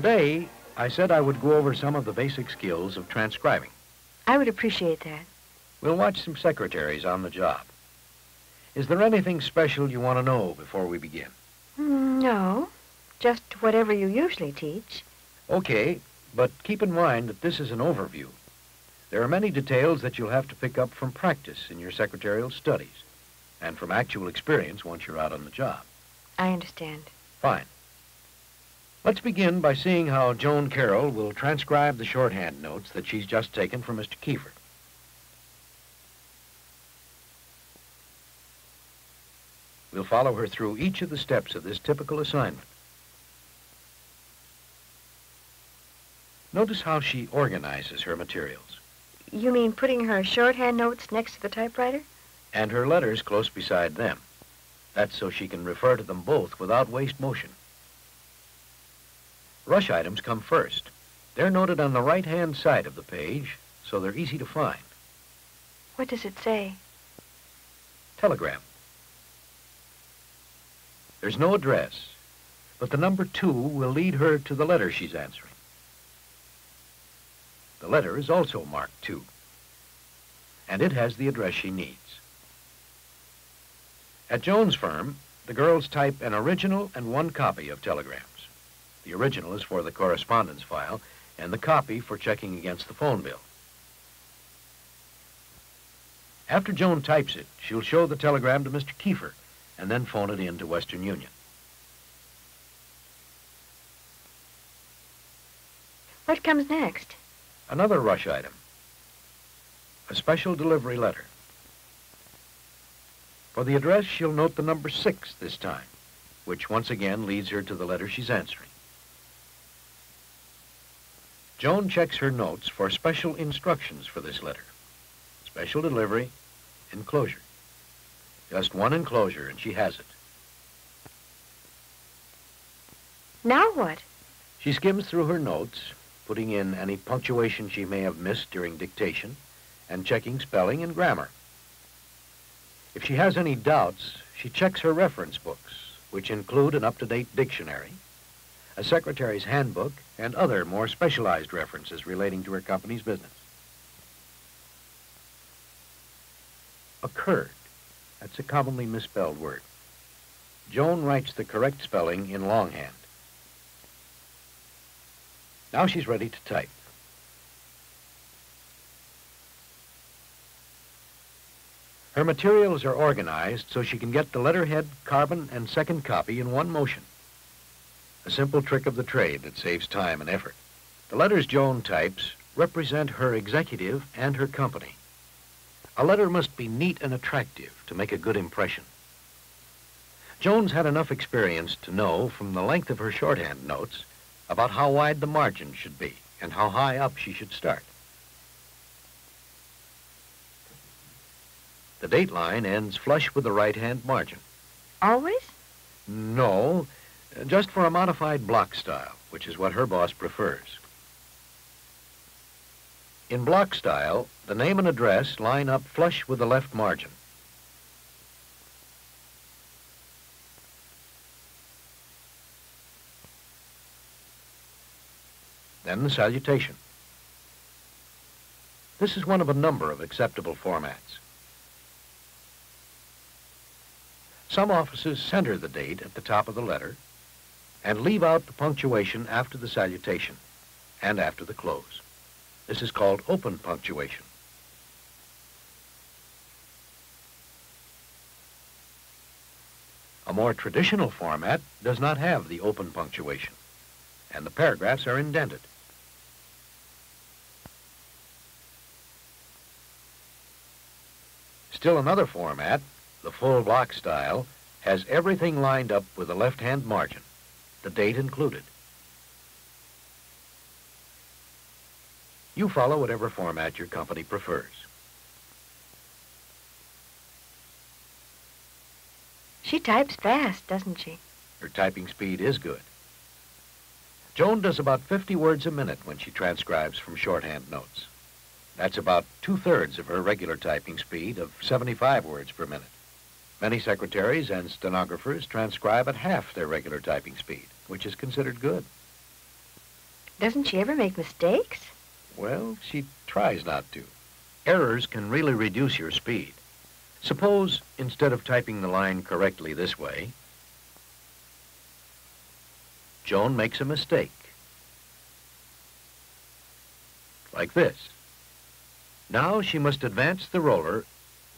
Today, I said I would go over some of the basic skills of transcribing. I would appreciate that. We'll watch some secretaries on the job. Is there anything special you want to know before we begin? Mm, No, just whatever you usually teach. Okay, but keep in mind that this is an overview. There are many details that you'll have to pick up from practice in your secretarial studies and from actual experience once you're out on the job. I understand. Fine. Let's begin by seeing how Joan Carol will transcribe the shorthand notes that she's just taken from Mr. Kiefer. We'll follow her through each of the steps of this typical assignment. Notice how she organizes her materials You mean putting her shorthand notes next to the typewriter? and her letters close beside them. That's so she can refer to them both without waste motion. Rush items come first. They're noted on the right-hand side of the page, so they're easy to find. What does it say? Telegram. There's no address, but the number two will lead her to the letter she's answering. The letter is also marked two, and it has the address she needs. At Joan's firm, the girls type an original and one copy of telegrams. The original is for the correspondence file, and the copy for checking against the phone bill. After Joan types it, she'll show the telegram to Mr. Kiefer and then phone it in to Western Union. What comes next? Another rush item. A special delivery letter. For the address, she'll note the number six this time, which once again leads her to the letter she's answering. Joan checks her notes for special instructions for this letter. Special delivery, enclosure. Just one enclosure, and she has it. Now what? She skims through her notes, putting in any punctuation she may have missed during dictation, and checking spelling and grammar. If she has any doubts, she checks her reference books, which include an up-to-date dictionary, a secretary's handbook, and other more specialized references relating to her company's business. Occurred. That's a commonly misspelled word. Joan writes the correct spelling in longhand. Now she's ready to type. Her materials are organized so she can get the letterhead, carbon, and second copy in one motion. A simple trick of the trade that saves time and effort. The letters Joan types represent her executive and her company. A letter must be neat and attractive to make a good impression. Joan's had enough experience to know from the length of her shorthand notes about how wide the margin should be and how high up she should start. The date line ends flush with the right-hand margin. Always? No, just for a modified block style, which is what her boss prefers. In block style, the name and address line up flush with the left margin. Then the salutation. This is one of a number of acceptable formats. Some offices center the date at the top of the letter and leave out the punctuation after the salutation and after the close. This is called open punctuation. A more traditional format does not have the open punctuation, and the paragraphs are indented. Still another format, the full block style, has everything lined up with the left-hand margin, the date included. You follow whatever format your company prefers. She types fast, doesn't she? Her typing speed is good. Joan does about 50 words a minute when she transcribes from shorthand notes. That's about two-thirds of her regular typing speed of 75 words per minute. Many secretaries and stenographers transcribe at half their regular typing speed, which is considered good. Doesn't she ever make mistakes? Well, she tries not to. Errors can really reduce your speed. Suppose, instead of typing the line correctly this way, Joan makes a mistake. Like this. Now she must advance the roller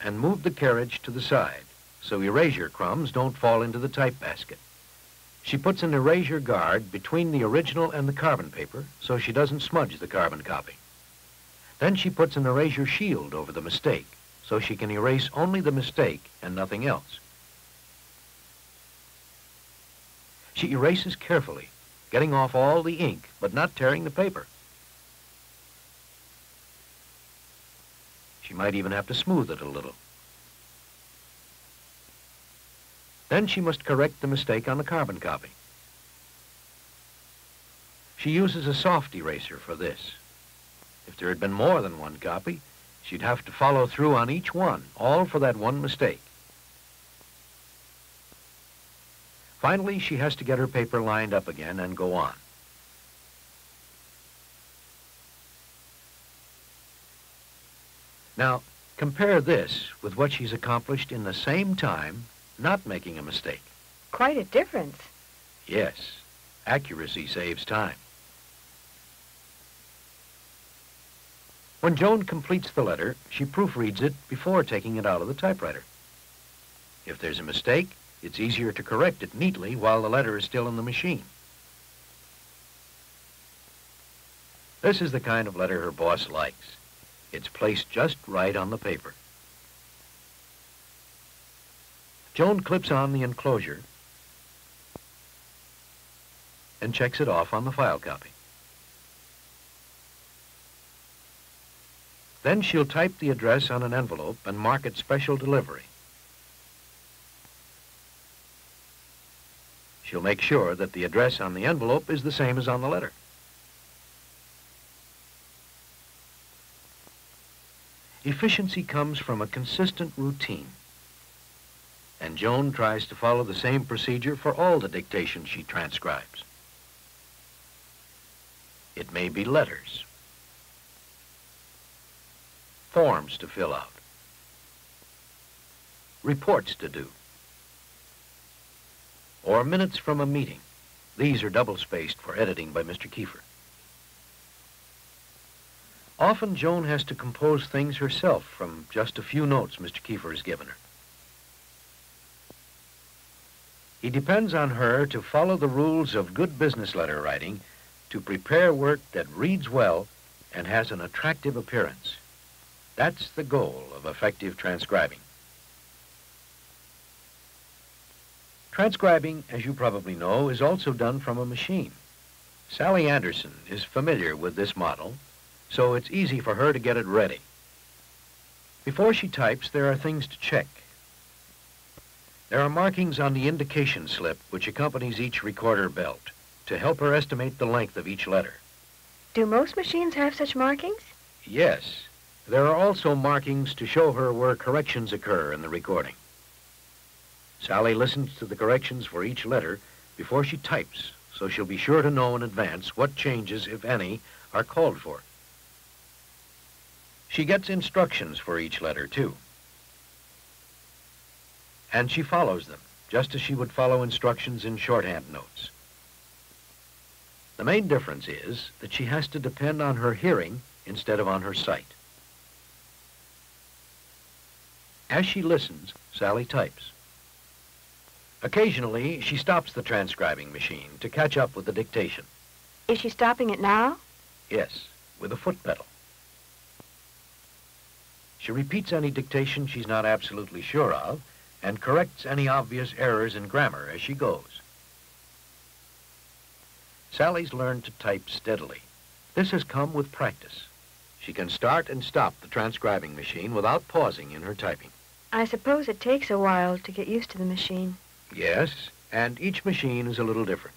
and move the carriage to the side so erasure crumbs don't fall into the type basket. She puts an erasure guard between the original and the carbon paper so she doesn't smudge the carbon copy. Then she puts an erasure shield over the mistake so she can erase only the mistake and nothing else. She erases carefully, getting off all the ink but not tearing the paper. She might even have to smooth it a little. Then she must correct the mistake on the carbon copy. She uses a soft eraser for this. If there had been more than one copy, she'd have to follow through on each one, all for that one mistake. Finally, she has to get her paper lined up again and go on. Now, compare this with what she's accomplished in the same time not making a mistake. Quite a difference. Yes, accuracy saves time. When Joan completes the letter, she proofreads it before taking it out of the typewriter. If there's a mistake, it's easier to correct it neatly while the letter is still in the machine. This is the kind of letter her boss likes. It's placed just right on the paper. Joan clips on the enclosure and checks it off on the file copy. Then she'll type the address on an envelope and mark it special delivery. She'll make sure that the address on the envelope is the same as on the letter. Efficiency comes from a consistent routine and Joan tries to follow the same procedure for all the dictations she transcribes. It may be letters, forms to fill out, reports to do, or minutes from a meeting. These are double-spaced for editing by Mr. Kiefer. Often Joan has to compose things herself from just a few notes Mr. Kiefer has given her. He depends on her to follow the rules of good business letter writing to prepare work that reads well and has an attractive appearance. That's the goal of effective transcribing. Transcribing, as you probably know, is also done from a machine. Sally Anderson is familiar with this model, so it's easy for her to get it ready. Before she types, there are things to check. There are markings on the indication slip which accompanies each recorder belt to help her estimate the length of each letter. Do most machines have such markings? Yes. There are also markings to show her where corrections occur in the recording. Sally listens to the corrections for each letter before she types, so she'll be sure to know in advance what changes, if any, are called for. She gets instructions for each letter, too. And she follows them, just as she would follow instructions in shorthand notes. The main difference is that she has to depend on her hearing instead of on her sight. As she listens, Sally types. Occasionally, she stops the transcribing machine to catch up with the dictation. Is she stopping it now? Yes, with a foot pedal. She repeats any dictation she's not absolutely sure of and corrects any obvious errors in grammar as she goes. Sally's learned to type steadily. This has come with practice. She can start and stop the transcribing machine without pausing in her typing. I suppose it takes a while to get used to the machine. Yes, and each machine is a little different.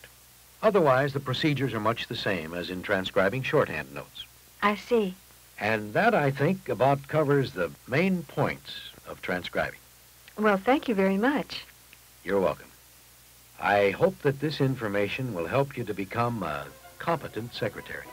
Otherwise, the procedures are much the same as in transcribing shorthand notes. I see. And that, I think, about covers the main points of transcribing. Well, thank you very much. You're welcome. I hope that this information will help you to become a competent secretary.